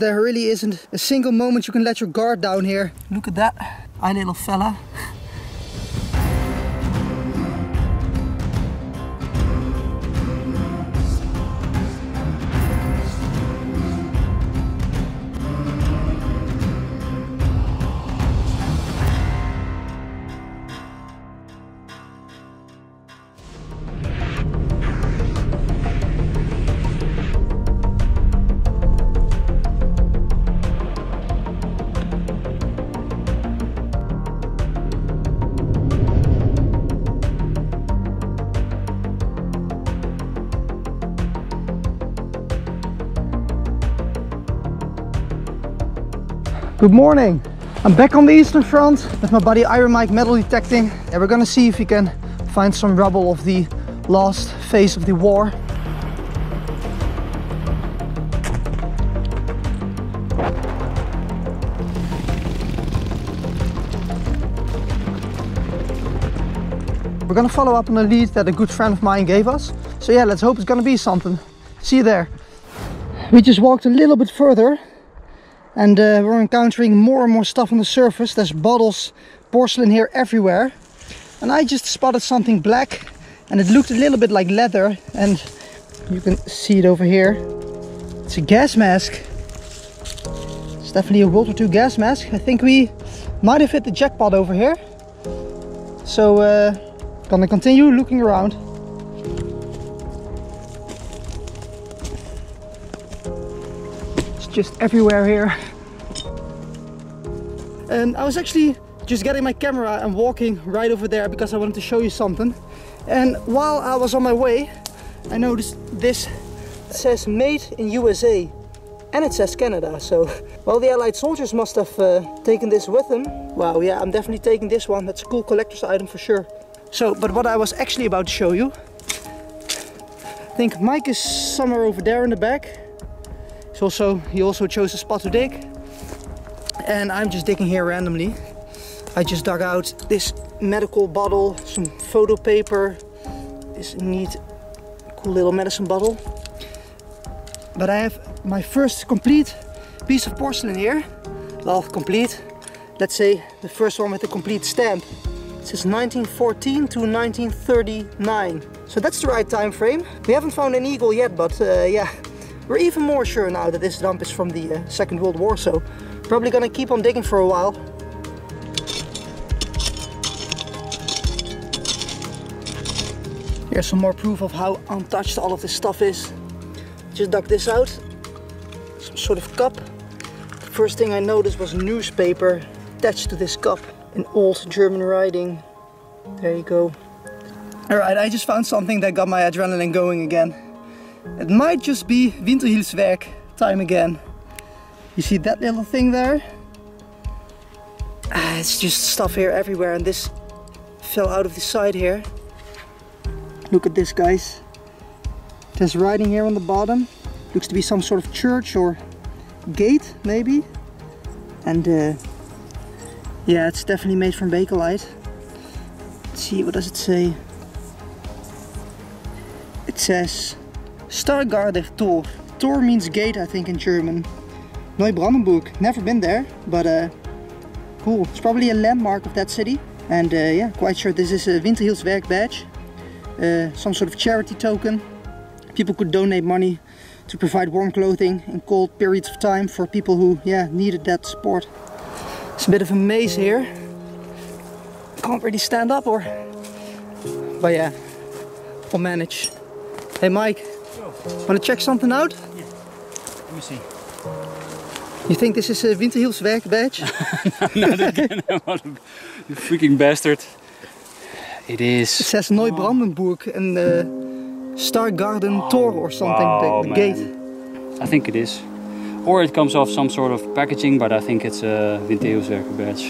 there really isn't a single moment you can let your guard down here. Look at that, hi little fella. Good morning. I'm back on the eastern front with my buddy Iron Mike metal detecting and we're gonna see if we can find some rubble of the last phase of the war. We're gonna follow up on a lead that a good friend of mine gave us. So yeah, let's hope it's gonna be something. See you there. We just walked a little bit further and uh, we're encountering more and more stuff on the surface. There's bottles porcelain here everywhere. And I just spotted something black and it looked a little bit like leather. And you can see it over here. It's a gas mask. It's definitely a World War II gas mask. I think we might have hit the jackpot over here. So uh, gonna continue looking around just everywhere here. And I was actually just getting my camera and walking right over there because I wanted to show you something. And while I was on my way, I noticed this says made in USA and it says Canada. So, well, the Allied soldiers must have uh, taken this with them. Wow, yeah, I'm definitely taking this one. That's a cool collector's item for sure. So, but what I was actually about to show you, I think Mike is somewhere over there in the back also, he also chose a spot to dig. And I'm just digging here randomly. I just dug out this medical bottle, some photo paper, this neat, cool little medicine bottle. But I have my first complete piece of porcelain here. Well, complete. Let's say the first one with a complete stamp. It says 1914 to 1939. So that's the right time frame. We haven't found an eagle yet, but uh, yeah, we're even more sure now that this dump is from the uh, Second World War, so probably gonna keep on digging for a while. Here's some more proof of how untouched all of this stuff is. Just dug this out, some sort of cup. The first thing I noticed was newspaper attached to this cup in old German writing. There you go. Alright, I just found something that got my adrenaline going again. It might just be Winterhilfswerk time again. You see that little thing there? Ah, it's just stuff here everywhere and this fell out of the side here. Look at this guys. There's writing here on the bottom. Looks to be some sort of church or gate maybe. And uh, yeah, it's definitely made from Bakelite. Let's see, what does it say? It says Stargarder Tor. Tor means gate, I think, in German. Neubrandenburg, never been there, but uh, cool. It's probably a landmark of that city. And uh, yeah, quite sure this is a Winterhilfswerk badge. Uh, some sort of charity token. People could donate money to provide warm clothing in cold periods of time for people who yeah needed that support. It's a bit of a maze here. Can't really stand up or... But yeah, we'll manage. Hey Mike, Want to check something out? Yeah. Let me see. You think this is a Winterhilfswerk badge? no, not again. what a freaking bastard. It is. It says Neubrandenburg and uh, Star Garden oh, Tor or something, wow, the, the gate. I think it is. Or it comes off some sort of packaging, but I think it's a Winterhilfswerk badge.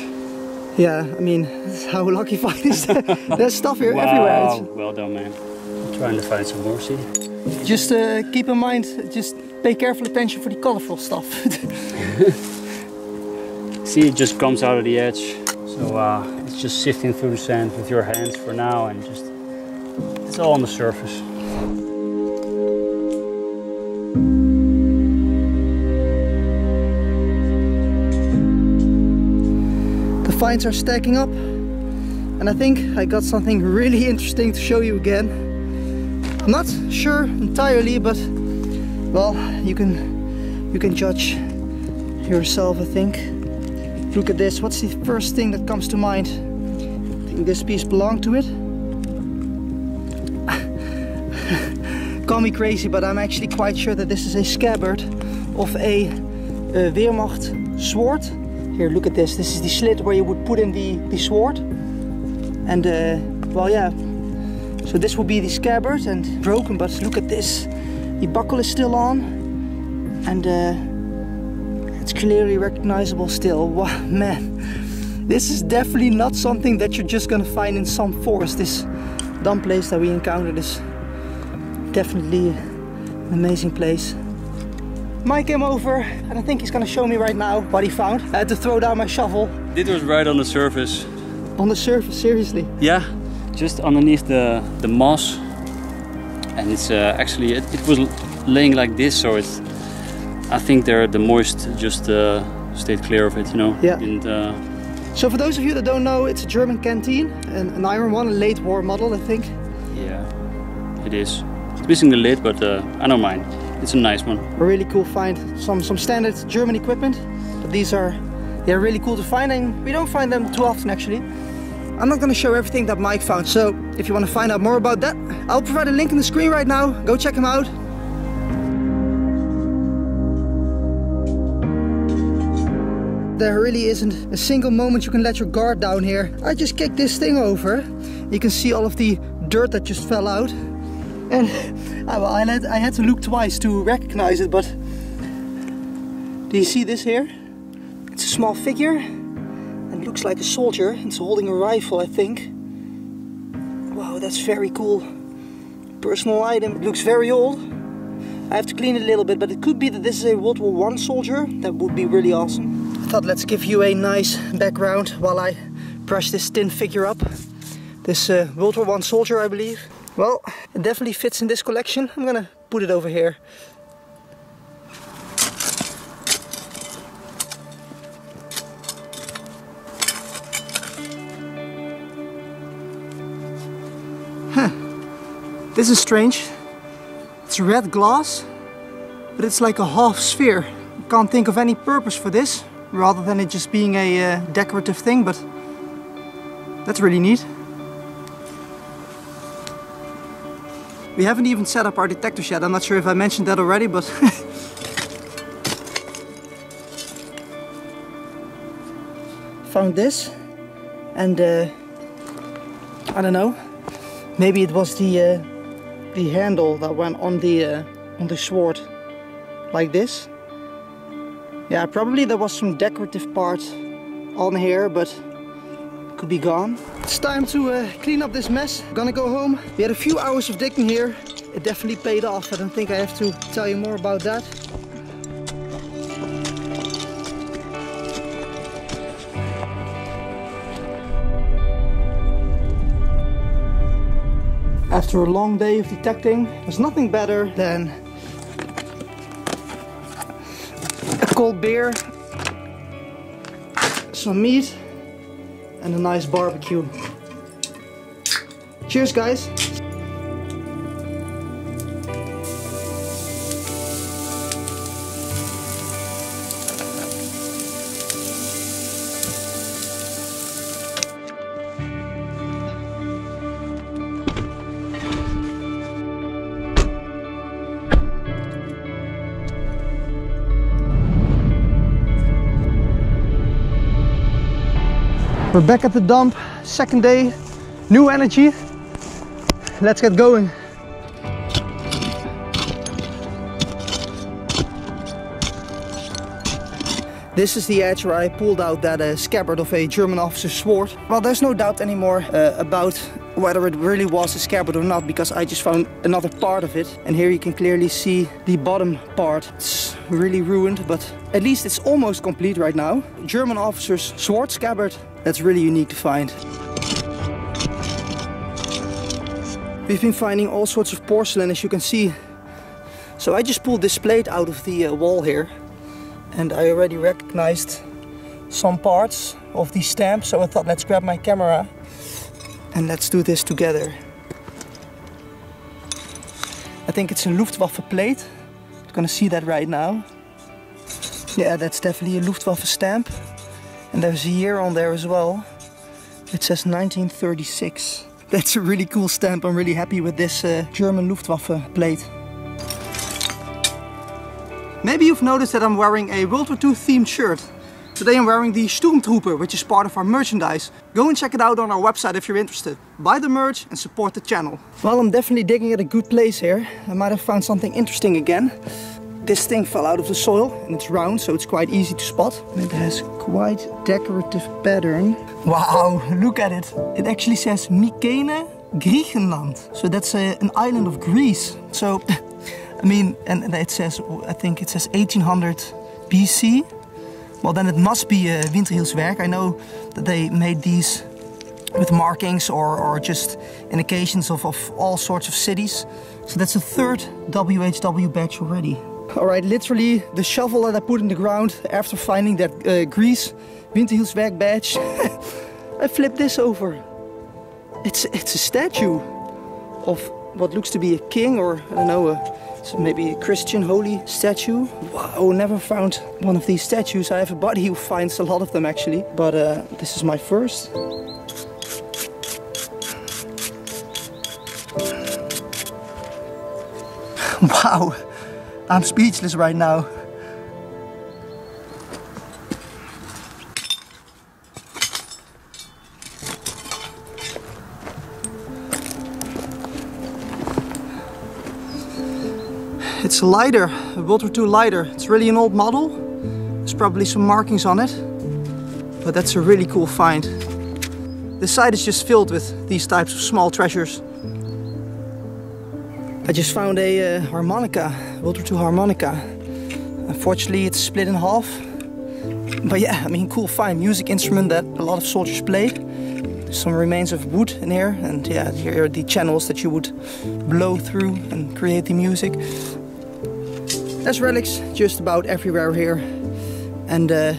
Yeah, I mean, how lucky fight is that? There's stuff here wow, everywhere. It's... Well done, man. I'm trying to find some more, see? Just uh, keep in mind, just pay careful attention for the colorful stuff. See, it just comes out of the edge. So uh, it's just sifting through the sand with your hands for now and just, it's all on the surface. The finds are stacking up and I think I got something really interesting to show you again. Not sure entirely, but well, you can you can judge yourself, I think. Look at this. What's the first thing that comes to mind? I think this piece belonged to it. Call me crazy, but I'm actually quite sure that this is a scabbard of a, a Wehrmacht sword. Here, look at this. This is the slit where you would put in the, the sword. And, uh, well, yeah. So this will be the scabbard and broken, but look at this. The buckle is still on. And uh, it's clearly recognizable still. Wow, man. This is definitely not something that you're just gonna find in some forest. This dumb place that we encountered is definitely an amazing place. Mike came over and I think he's gonna show me right now what he found. I had to throw down my shovel. This was right on the surface. On the surface, seriously? Yeah, just underneath the, the moss. And it's uh, actually, it, it, was laying like this, so it's, I think there the moist just uh, stayed clear of it, you know? Yeah. Didn't, uh... So for those of you that don't know, it's a German canteen, an, an iron one, a late war model, I think. Yeah, it is. It's missing the lid, but uh, I don't mind. It's a nice one. A really cool find. Some some standard German equipment, but these are they're really cool to find, and we don't find them too often actually. I'm not going to show everything that Mike found, so if you want to find out more about that, I'll provide a link in the screen right now. Go check him out. There really isn't a single moment you can let your guard down here. I just kicked this thing over. You can see all of the dirt that just fell out. And I, had, I had to look twice to recognize it, but do you see this here? It's a small figure looks like a soldier. It's holding a rifle, I think. Wow, that's very cool. Personal item. It looks very old. I have to clean it a little bit, but it could be that this is a World War One soldier. That would be really awesome. I thought let's give you a nice background while I brush this tin figure up. This uh, World War One soldier, I believe. Well, it definitely fits in this collection. I'm gonna put it over here. Huh. This is strange. It's red glass, but it's like a half sphere. Can't think of any purpose for this, rather than it just being a uh, decorative thing, but that's really neat. We haven't even set up our detectors yet. I'm not sure if I mentioned that already, but... Found this and uh, I don't know. Maybe it was the uh, the handle that went on the uh, on the sword like this. Yeah, probably there was some decorative part on here, but could be gone. It's time to uh, clean up this mess. Gonna go home. We had a few hours of digging here. It definitely paid off. I don't think I have to tell you more about that. After a long day of detecting, there's nothing better than a cold beer, some meat, and a nice barbecue. Cheers guys! We're back at the dump, second day, new energy. Let's get going. This is the edge where I pulled out that uh, scabbard of a German officer's sword. Well, there's no doubt anymore uh, about whether it really was a scabbard or not because I just found another part of it. And here you can clearly see the bottom part. It's really ruined, but at least it's almost complete right now. German officer's sword scabbard that's really unique to find. We've been finding all sorts of porcelain as you can see. So I just pulled this plate out of the uh, wall here and I already recognized some parts of these stamps. So I thought let's grab my camera and let's do this together. I think it's a Luftwaffe plate. You're gonna see that right now. Yeah, that's definitely a Luftwaffe stamp. And there's a year on there as well. It says 1936. That's a really cool stamp. I'm really happy with this uh, German Luftwaffe plate. Maybe you've noticed that I'm wearing a World War II themed shirt. Today I'm wearing the Sturmtrooper, which is part of our merchandise. Go and check it out on our website if you're interested. Buy the merch and support the channel. Well, I'm definitely digging at a good place here. I might have found something interesting again. This thing fell out of the soil and it's round, so it's quite easy to spot. And it has quite decorative pattern. Wow, look at it. It actually says Mykene, Griechenland. So that's an island of Greece. So, I mean, and it says, I think it says 1800 BC. Well, then it must be a Winterhilfswerk. I know that they made these with markings or, or just indications of, of all sorts of cities. So that's the third WHW badge already. All right, literally the shovel that I put in the ground after finding that uh, Greece Winterhilfswerk badge. I flipped this over. It's, it's a statue of what looks to be a king or I don't know, a, maybe a Christian holy statue. Wow, never found one of these statues. I have a buddy who finds a lot of them actually, but uh, this is my first. wow, I'm speechless right now. It's a lighter, a World War II lighter. It's really an old model. There's probably some markings on it, but that's a really cool find. This site is just filled with these types of small treasures. I just found a uh, harmonica, World War II harmonica. Unfortunately, it's split in half. But yeah, I mean, cool fine Music instrument that a lot of soldiers played. Some remains of wood in here, and yeah, here are the channels that you would blow through and create the music. There's relics just about everywhere here. And uh,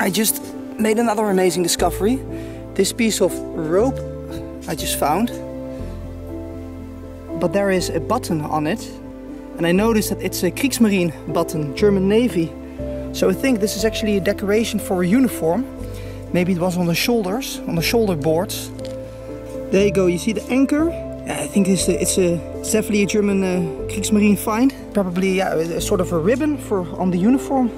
I just made another amazing discovery. This piece of rope I just found. But there is a button on it. And I noticed that it's a Kriegsmarine button, German Navy. So I think this is actually a decoration for a uniform. Maybe it was on the shoulders, on the shoulder boards. There you go, you see the anchor? I think it's a, it's a it's definitely a German uh, Kriegsmarine find. Probably yeah, a, sort of a ribbon for on the uniform.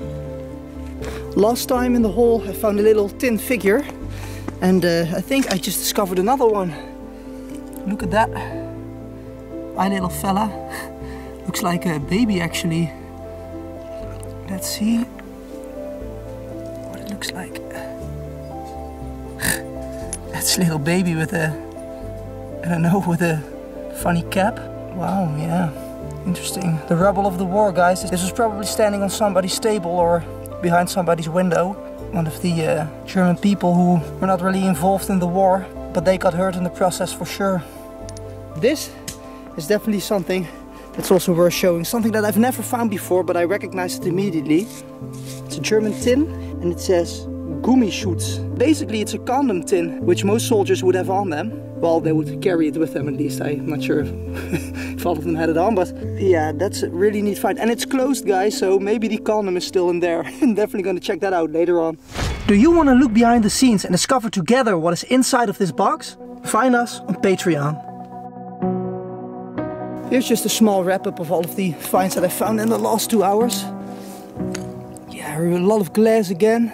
Last time in the hall I found a little tin figure and uh, I think I just discovered another one. Look at that. My little fella. Looks like a baby actually. Let's see what it looks like. That's a little baby with a, I don't know, with a funny cap. Wow, yeah, interesting. The rubble of the war, guys. This was probably standing on somebody's table or behind somebody's window. One of the uh, German people who were not really involved in the war, but they got hurt in the process for sure. This is definitely something that's also worth showing. Something that I've never found before, but I recognized it immediately. It's a German tin and it says Gummischutz. Basically, it's a condom tin, which most soldiers would have on them. Well, they would carry it with them at least. I'm not sure if, if all of them had it on, but yeah, that's a really neat find. And it's closed, guys, so maybe the condom is still in there. I'm definitely gonna check that out later on. Do you want to look behind the scenes and discover together what is inside of this box? Find us on Patreon. Here's just a small wrap-up of all of the finds that I found in the last two hours. Yeah, a lot of glass again.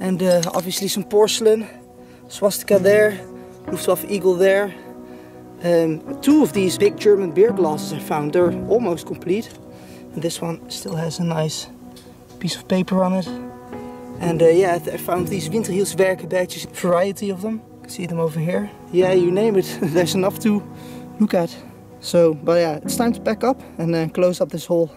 And uh, obviously some porcelain. Swastika there. Luftwaffe eagle there. Um, two of these big German beer glasses I found. They're almost complete. And this one still has a nice piece of paper on it. And uh, yeah, I found these Winterhilfswerke badges. Variety of them. You can see them over here. Yeah, you name it. There's enough to look at. So, but yeah, it's time to pack up and then close up this hole.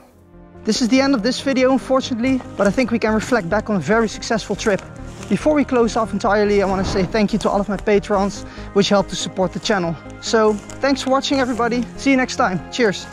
This is the end of this video, unfortunately, but I think we can reflect back on a very successful trip. Before we close off entirely, I want to say thank you to all of my patrons, which help to support the channel. So, thanks for watching everybody. See you next time. Cheers.